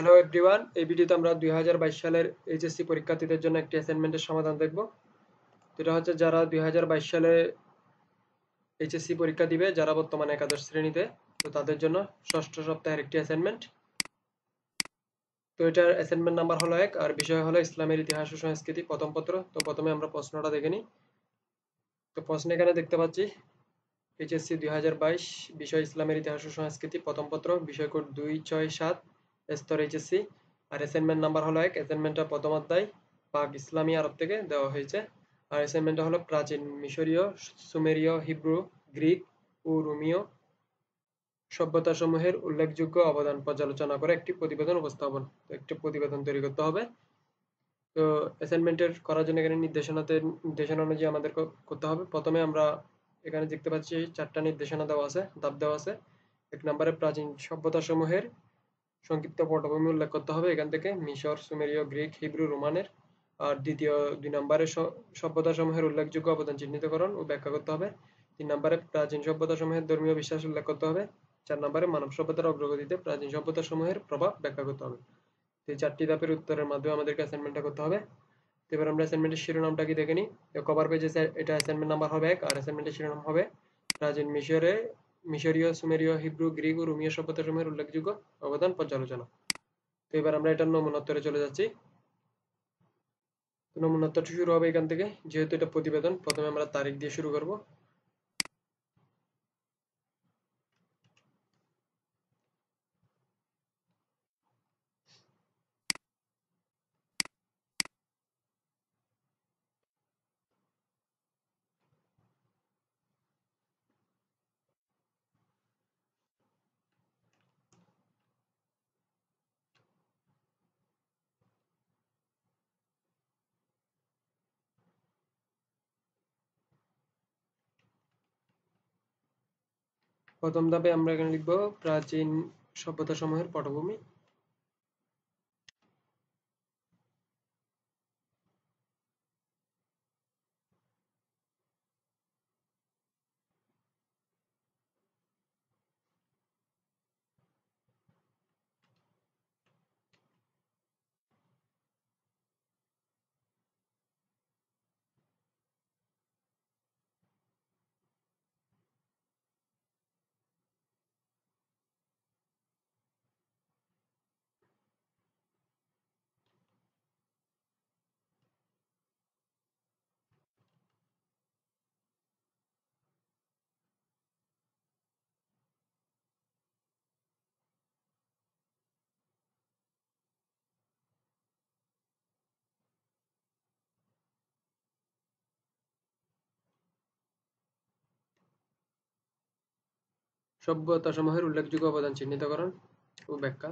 Hello everyone এই ভিডিওতে আমরা দুই হাজার বাইশ সালের এইচএসসি পরীক্ষার্থীদের জন্য একটি অ্যাসাইনমেন্টের সমাধান দেখব। যেটা হচ্ছে যারা দুই হাজার বাইশ সালে এইচএসসি পরীক্ষা দিবে, যারা বর্তমানে একাদশ শ্রেণীতে, তো তাদের জন্য ষষ্ঠ সপ্তাহের একটি অ্যাসাইনমেন্ট তো এটার অ্যাসাইনমেন্ট নাম্বার হলো এক, আর বিষয় হলো ইসলামের ইতিহাস ও সংস্কৃতি প্রথম পত্র। তো প্রথমে আমরা প্রশ্নটা দেখে নিই। তো প্রশ্ন এখানে দেখতে পাচ্ছি এইচএসসি দুই বিষয় ইসলামের ইতিহাস ও সংস্কৃতি প্রথম পত্র, বিষয় কোড দুই ছয় সাত স্তর এইচএসসি আর অ্যাসাইনমেন্ট নাম্বার হলো এক অ্যাসাইনমেন্টটা প্রথম অধ্যায়, পাক ইসলামী আরব থেকে দেওয়া হয়েছে। আর অ্যাসাইনমেন্টটা হলো প্রাচীন মিশরীয়, সুমেরীয়, হিব্রু, গ্রিক ও রোমীয় সভ্যতাসমূহের উল্লেখযোগ্য অবদান পর্যালোচনা করে একটি প্রতিবেদন উপস্থাপন। একটি প্রতিবেদন তৈরি করতে হবে। তো অ্যাসাইনমেন্টের করার জন্য এখানে নির্দেশনাতে, নির্দেশনা অনুযায়ী আমাদের করতে হবে। প্রথমে আমরা এখানে দেখতে পাচ্ছি চারটা নির্দেশনা দেওয়া আছে, ধাপ দেওয়া আছে। এক নম্বরে প্রাচীন সভ্যতাসমূহের সংক্ষিপ্ত পটভূমি উল্লেখ করতে হবে। এখান থেকে মিশর, সুমেরীয়, গ্রিক, হিব্রু, রোমানের, আর দ্বিতীয় দুই নম্বরে সভ্যতা সমূহের উল্লেখযোগ্য অবদান চিহ্নিতকরণ ও ব্যাখ্যা করতে হবে। তিন নম্বরে প্রাচীন সভ্যতা সমূহের ধর্মীয় বিশ্বাস উল্লেখ করতে হবে। চার নম্বরে মানব সভ্যতার অগ্রগতিতে প্রাচীন সভ্যতা সমূহের প্রভাব ব্যাখ্যা করতে হবে। এই চারটি ধাপের উত্তরের মাধ্যমে আমাদেরকে অ্যাসাইনমেন্টটা করতে হবে। এবার আমরা অ্যাসাইনমেন্টের শিরোনামটা কি দেখে নিই? কভার পেজে এটা অ্যাসাইনমেন্ট নাম্বার হবে এক, আর অ্যাসাইনমেন্টের শিরোনাম হবে প্রাচীন মিশরে মিশরীয়, সুমেরীয়, হিব্রু, গ্রিক ও রোমীয় সভ্যতা সময়ের উল্লেখযোগ্য অবদান পর্যালোচনা। তো এবার আমরা এটার নমুনোত্তরে চলে যাচ্ছি। নমুনোত্তরটি শুরু হবে এখান থেকে, যেহেতু এটা প্রতিবেদন, প্রথমে আমরা তারিখ দিয়ে শুরু করব। প্রথম ধাপে আমরা এখানে লিখব প্রাচীন সভ্যতা সমূহের পটভূমি। সভ্যতাসমূহের উল্লেখযোগ্য অবদান চিহ্নিতকরণ ও ব্যাখ্যা।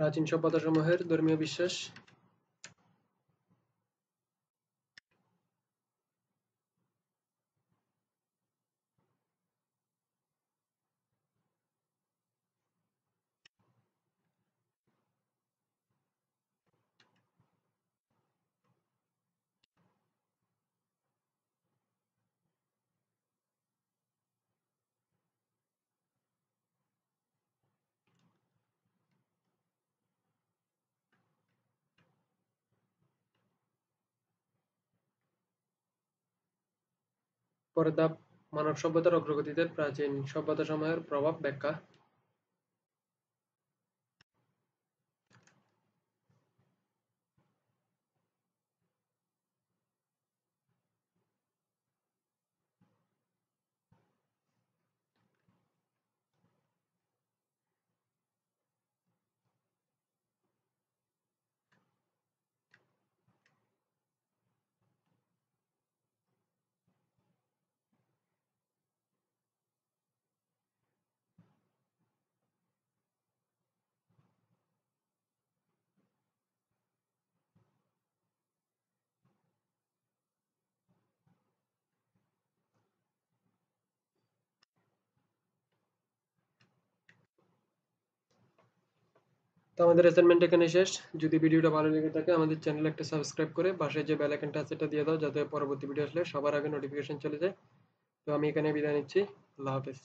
প্রাচীন সভ্যতাসমূহের ধর্মীয় বিশ্বাস পরের ধাপ মানব সভ্যতার অগ্রগতিতে প্রাচীন সভ্যতাসমূহের প্রভাব ব্যাখ্যা তো আমাদের অ্যাসাইনমেন্ট এখানে শেষ। যদি ভিডিওটা ভালো লেগে থাকে, আমাদের চ্যানেল একটা সাবস্ক্রাইব করে পাশে যে বেল আইকনটা আছে, এটা দিয়ে দাও, যাতে পরবর্তী ভিডিও আসলে সবার আগে নোটিফিকেশন চলে যায়। তো আমি এখানে বিদায় নিচ্ছি। আল্লাহ হাফেজ।